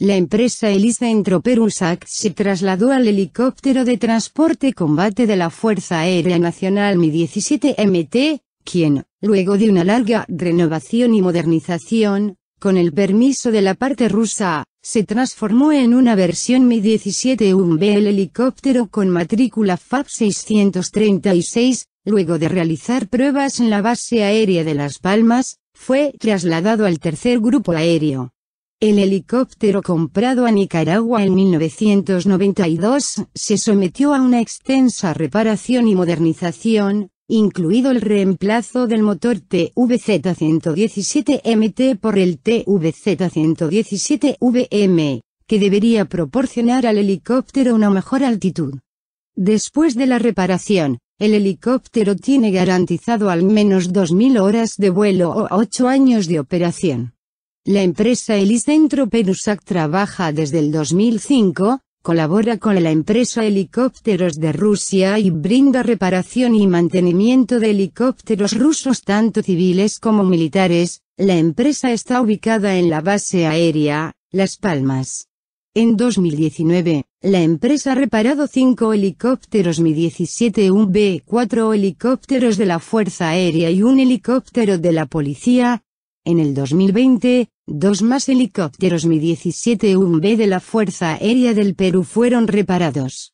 La empresa Elisa Entroperusac se trasladó al helicóptero de transporte combate de la Fuerza Aérea Nacional Mi-17MT, quien, luego de una larga renovación y modernización, con el permiso de la parte rusa, se transformó en una versión Mi-17UMB el helicóptero con matrícula FAB 636, luego de realizar pruebas en la base aérea de Las Palmas, fue trasladado al tercer grupo aéreo. El helicóptero comprado a Nicaragua en 1992 se sometió a una extensa reparación y modernización, incluido el reemplazo del motor TVZ-117MT por el TVZ-117VM, que debería proporcionar al helicóptero una mejor altitud. Después de la reparación, el helicóptero tiene garantizado al menos 2.000 horas de vuelo o 8 años de operación. La empresa Elisentro Perusac trabaja desde el 2005, colabora con la empresa Helicópteros de Rusia y brinda reparación y mantenimiento de helicópteros rusos tanto civiles como militares. La empresa está ubicada en la base aérea, Las Palmas. En 2019, la empresa ha reparado cinco helicópteros Mi-17 4 helicópteros de la Fuerza Aérea y un helicóptero de la Policía. En el 2020, Dos más helicópteros Mi-17 UMB de la Fuerza Aérea del Perú fueron reparados.